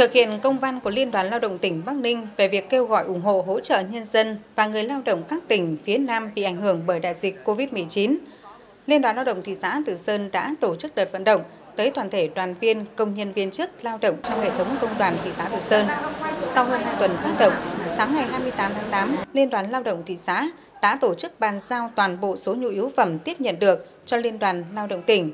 Thực hiện công văn của Liên đoàn Lao động tỉnh Bắc Ninh về việc kêu gọi ủng hộ hỗ trợ nhân dân và người lao động các tỉnh phía Nam bị ảnh hưởng bởi đại dịch COVID-19, Liên đoàn Lao động thị xã Từ Sơn đã tổ chức đợt vận động tới toàn thể đoàn viên, công nhân viên chức lao động trong hệ thống công đoàn thị xã Từ Sơn. Sau hơn 2 tuần phát động, sáng ngày 28 tháng 8, Liên đoàn Lao động thị xã đã tổ chức bàn giao toàn bộ số nhu yếu phẩm tiếp nhận được cho Liên đoàn Lao động tỉnh.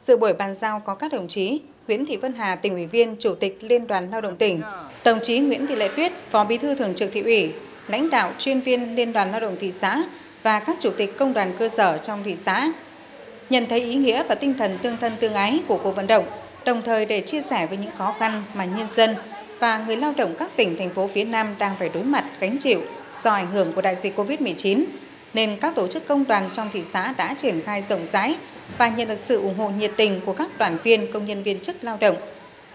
Dự buổi bàn giao có các đồng chí Nguyễn Thị Vân Hà, tỉnh ủy viên, Chủ tịch Liên đoàn Lao động tỉnh, đồng chí Nguyễn Thị Lệ Tuyết, Phó Bí thư Thường trực Thị ủy, lãnh đạo chuyên viên Liên đoàn Lao động thị xã và các chủ tịch công đoàn cơ sở trong thị xã. Nhận thấy ý nghĩa và tinh thần tương thân tương ái của cuộc vận động, đồng thời để chia sẻ với những khó khăn mà nhân dân và người lao động các tỉnh, thành phố phía Nam đang phải đối mặt gánh chịu do ảnh hưởng của đại dịch COVID-19, nên các tổ chức công đoàn trong thị xã đã triển khai rộng rãi và nhận được sự ủng hộ nhiệt tình của các đoàn viên, công nhân viên chức lao động.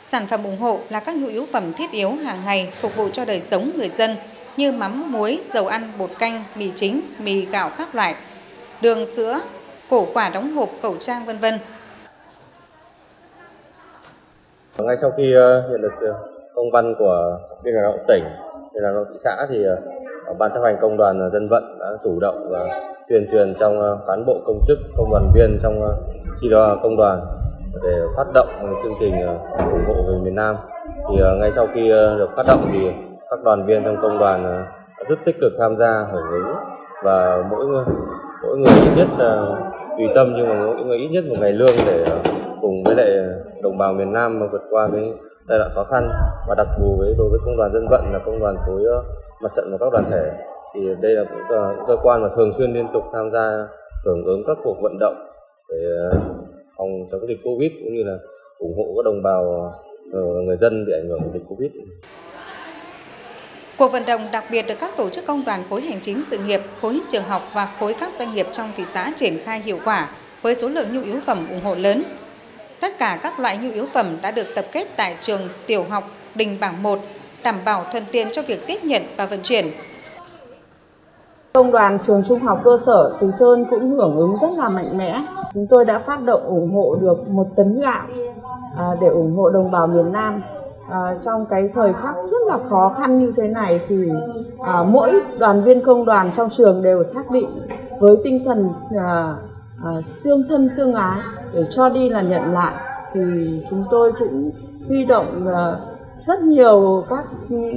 Sản phẩm ủng hộ là các nhu yếu phẩm thiết yếu hàng ngày phục vụ cho đời sống người dân như mắm, muối, dầu ăn, bột canh, mì chính, mì gạo các loại, đường, sữa, cổ quả đóng hộp, khẩu trang vân vân. Ngay sau khi ờ, nhận được ờ, công văn của Liên đoàn Lao động tỉnh, Liên đoàn Lao động thị xã thì ờ, ban chấp hành công đoàn dân vận đã chủ động và tuyên truyền trong ờ, cán bộ công chức, công đoàn viên trong ờ, chi đoàn công đoàn để phát động chương trình ờ, ủng hộ về miền Nam. Thì ngay sau khi được phát động thì các đoàn viên trong công đoàn rất tích cực tham gia hưởng ứng và mỗi người mỗi người ít nhất tùy tâm nhưng mà mỗi người ít nhất một ngày lương để cùng với lại đồng bào miền Nam mà vượt qua cái giai đoạn khó khăn và đặc thù với đối với công đoàn dân vận là công đoàn khối mặt trận và các đoàn thể thì đây là cũng cơ quan mà thường xuyên liên tục tham gia hưởng ứng các cuộc vận động để ờ, phòng chống dịch covid cũng như là ủng hộ các đồng bào ờ, người dân bị ảnh hưởng của dịch covid Cuộc vận động đặc biệt được các tổ chức công đoàn khối hành chính sự nghiệp, khối trường học và khối các doanh nghiệp trong thị xã triển khai hiệu quả với số lượng nhu yếu phẩm ủng hộ lớn. Tất cả các loại nhu yếu phẩm đã được tập kết tại trường tiểu học Đình Bảng 1, đảm bảo thuận tiện cho việc tiếp nhận và vận chuyển. Công đoàn trường trung học cơ sở Từ Sơn cũng hưởng ứng rất là mạnh mẽ. Chúng tôi đã phát động ủng hộ được một tấn gạo à, để ủng hộ đồng bào miền Nam à, trong cái thời khắc rất là khó khăn như thế này thì à, mỗi đoàn viên công đoàn trong trường đều xác định với tinh thần à, à, tương thân tương ái để cho đi là nhận lại thì chúng tôi cũng huy động à, rất nhiều các ừ,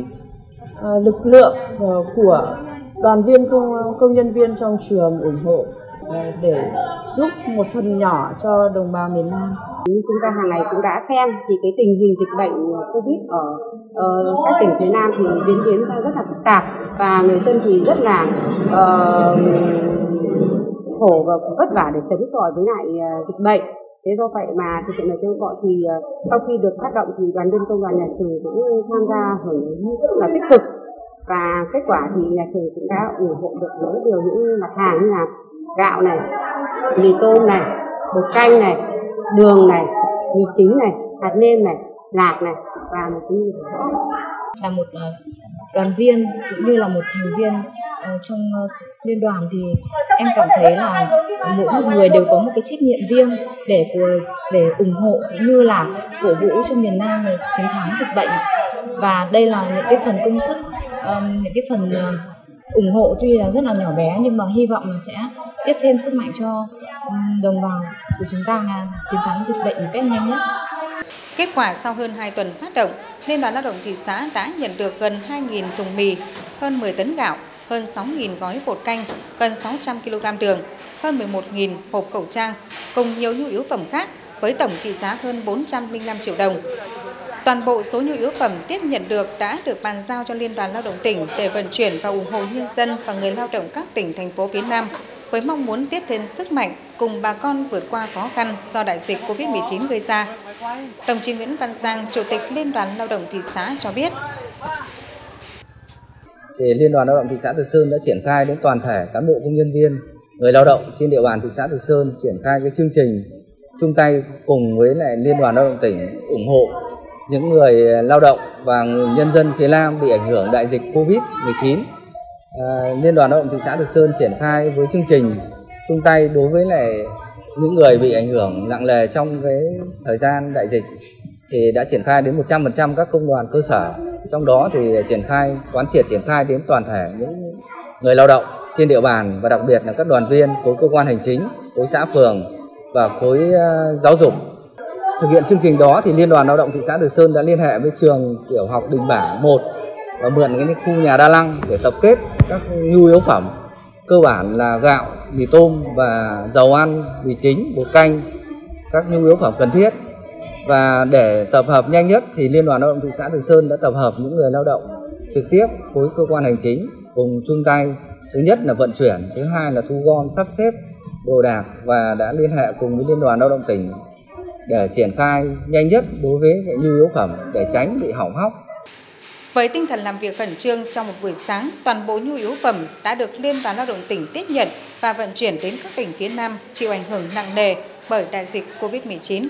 à, lực lượng à, của đoàn viên công công nhân viên trong trường ủng hộ ờ, để giúp một phần nhỏ cho đồng bào miền Nam. Như chúng ta hàng ngày cũng đã xem thì cái tình hình dịch bệnh Covid ở uh, các tỉnh phía Nam thì diễn biến ra rất là phức tạp và người dân thì rất là uh, khổ và vất vả để chống chọi với lại uh, dịch bệnh. Thế do vậy mà thực hiện lời kêu gọi thì uh, sau khi được phát động thì đoàn viên công đoàn nhà trường cũng tham gia hưởng ứng rất là tích cực và kết quả thì nhà trường cũng đã ủng hộ được rất điều những mặt hàng như là gạo này, mì tôm này, bột canh này, đường này mì chính này hạt nêm này lạc này và một cái là một ờ, đoàn viên cũng như là một thành viên ờ, trong ờ, liên đoàn thì em cảm thấy là mỗi một người đều có một cái trách nhiệm riêng để để ủng hộ cũng như là cổ vũ cho miền Nam chiến thắng dịch bệnh và đây là những cái phần công sức um, những cái phần uh, ủng hộ tuy là rất là nhỏ bé nhưng mà hy vọng là sẽ tiếp thêm sức mạnh cho um, đồng bào của chúng ta là chiến thắng dịch bệnh một cách nhanh nhất. Kết quả sau hơn 2 tuần phát động, Liên đoàn Lao động thị xã đã nhận được gần 2.000 thùng mì, hơn 10 tấn gạo, hơn 6.000 gói bột canh, gần 600 kg đường, hơn 11.000 hộp khẩu trang, cùng nhiều nhu yếu phẩm khác với tổng trị giá hơn 405 triệu đồng. Toàn bộ số nhu yếu phẩm tiếp nhận được đã được bàn giao cho Liên đoàn Lao động tỉnh để vận chuyển và ủng hộ nhân dân và người lao động các tỉnh, thành phố phía Nam với mong muốn tiếp thêm sức mạnh cùng bà con vượt qua khó khăn do đại dịch Covid-19 gây ra. Đồng chí Nguyễn Văn Giang, Chủ tịch Liên đoàn Lao động thị xã cho biết. Thì Liên đoàn Lao động thị xã Từ Sơn đã triển khai đến toàn thể cán bộ công nhân viên, người lao động trên địa bàn thị xã Từ Sơn triển khai cái chương trình chung tay cùng với lại Liên đoàn Lao động tỉnh ủng hộ những người ờ, lao động và nhân dân phía Nam bị ảnh hưởng đại dịch Covid-19 à, ờ, Liên đoàn lao động thị xã Từ Sơn triển khai với chương trình chung tay đối với lại những người bị ảnh hưởng nặng nề trong cái thời gian đại dịch thì đã triển khai đến 100% các công đoàn cơ sở. Trong đó thì triển khai quán triệt triển khai đến toàn thể những người lao động trên địa bàn và đặc biệt là các đoàn viên khối cơ quan hành chính, khối xã phường và khối ờ, giáo dục. Thực hiện chương trình đó thì Liên đoàn Lao động thị xã Từ Sơn đã liên hệ với trường tiểu học Đình Bảng 1 và mượn cái khu nhà đa lăng để tập kết các nhu yếu phẩm cơ bản là gạo, mì tôm và dầu ăn, mì chính, bột canh, các nhu yếu phẩm cần thiết. Và để tập hợp nhanh nhất thì Liên đoàn Lao động thị xã Từ Sơn đã tập hợp những người lao động trực tiếp khối cơ quan hành chính cùng chung tay thứ nhất là vận chuyển, thứ hai là thu gom sắp xếp đồ đạc và đã liên hệ cùng với Liên đoàn Lao động tỉnh để triển khai nhanh nhất đối với nhu yếu phẩm để tránh bị hỏng hóc với tinh thần làm việc khẩn trương trong một buổi sáng, toàn bộ nhu yếu phẩm đã được Liên đoàn Lao động tỉnh tiếp nhận và vận chuyển đến các tỉnh phía Nam chịu ảnh hưởng nặng nề bởi đại dịch COVID-19.